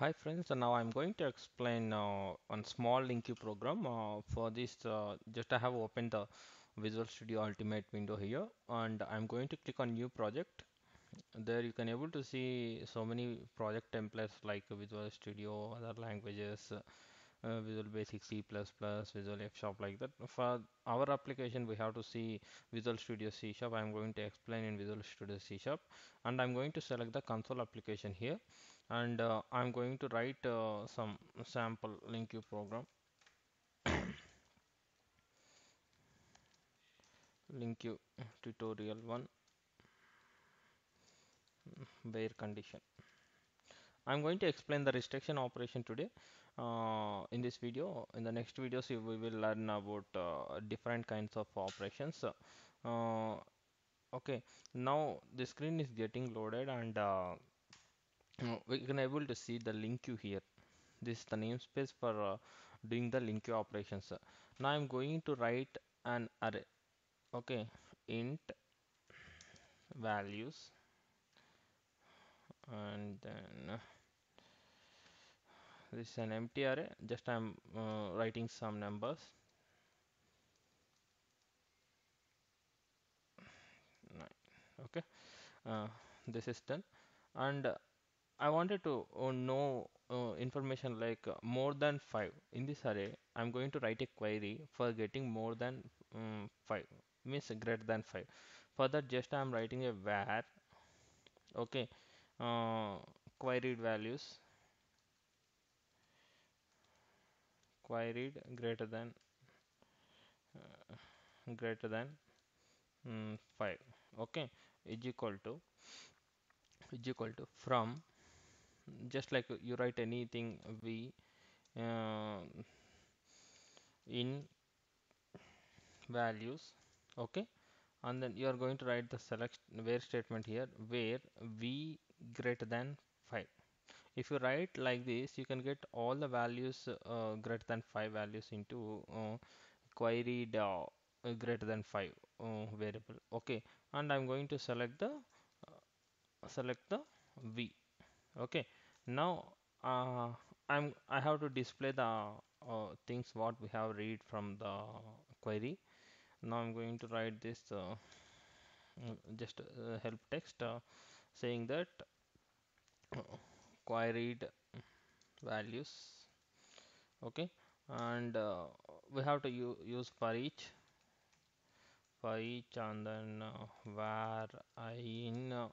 Hi friends, and now I'm going to explain uh, one small LINQ program. Uh, for this, uh, just I have opened the Visual Studio Ultimate window here, and I'm going to click on New Project. There you can able to see so many project templates like Visual Studio, other languages, uh, Visual Basic C++, Visual F Sharp like that. For our application, we have to see Visual Studio C Sharp. I'm going to explain in Visual Studio C Sharp, and I'm going to select the console application here, and uh, I'm going to write uh, some sample LINQ program. LINQ tutorial one where condition. I'm going to explain the restriction operation today uh, in this video. In the next videos, we will learn about uh, different kinds of operations. Uh, okay, now the screen is getting loaded and uh, we can able to see the LINQ here. This is the namespace for uh, doing the LINQ operations. Now I'm going to write an array. Okay, int values and then this is an empty array just I'm uh, writing some numbers okay uh, this is done and I wanted to uh, know uh, information like uh, more than 5 in this array I'm going to write a query for getting more than um, 5 means greater than 5 for that just I'm writing a var okay uh, queried values queried greater than uh, greater than mm, 5 okay is equal to is equal to from just like you write anything v uh, in values okay? And then you are going to write the select where statement here where v greater than 5 if you write like this you can get all the values uh, greater than 5 values into uh, queried uh, greater than 5 uh, variable okay? And I'm going to select the uh, select the V okay now uh, I'm I have to display the uh, things what we have read from the query. Now I'm going to write this uh, just uh, help text uh, saying that queried values okay? And uh, we have to use for each for each and then uh, var i in uh,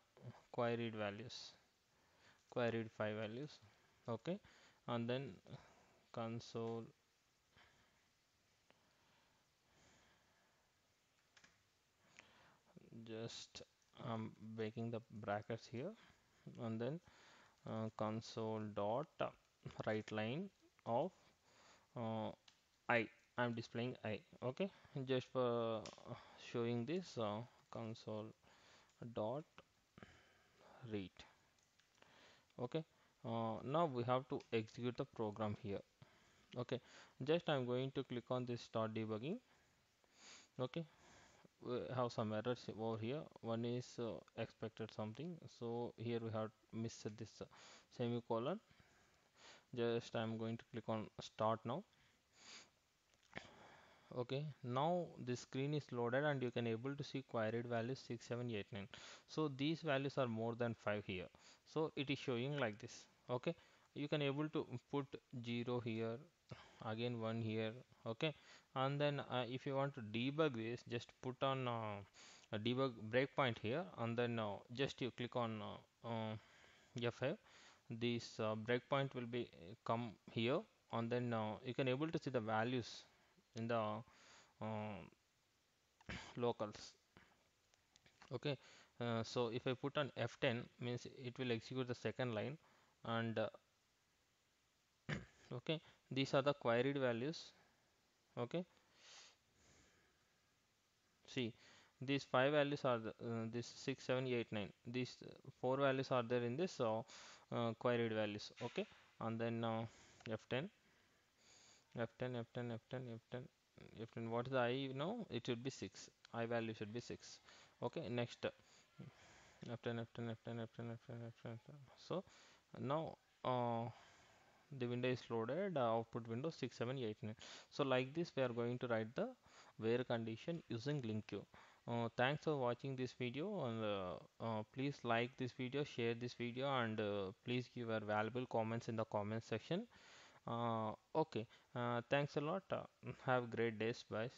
queried values queried 5 values okay? And then console just I'm breaking the brackets here. And then uh, console dot write line of uh, i I'm displaying i okay? Just for uh, showing this uh, console dot read okay? Uh, now we have to execute the program here. Okay? Just I'm going to click on this start debugging. Okay? We have some errors over here. One is uh, expected something. So here we have missed this uh, semicolon. Just I'm going to click on start now okay now the screen is loaded and you can able to see queried values 6789 so these values are more than 5 here. So it is showing like this. Okay you can able to put 0 here again 1 here. Okay and then uh, if you want to debug this just put on uh, a debug breakpoint here and then uh, just you click on uh, uh, F5 this uh, breakpoint will be come here and then uh, you can able to see the values in the uh, locals. Okay uh, so if I put on F10 means it will execute the second line and uh, okay these are the queried values. Okay see these five values are the, uh, this 6 7 8 9 these four values are there in this uh, uh, queried values. Okay and then uh, f10 f10 f10 f10 f10 f10 what is the i now it should be 6 i value should be 6 okay next f10 f10 f10 f10 f10 f10 so now uh, the window is loaded uh, output window 6789 so like this we are going to write the where condition using LINQ uh, thanks for watching this video and uh, uh, please like this video share this video and uh, please give your valuable comments in the comment section uh, okay. Uh, thanks a lot. Uh, have great days. Bye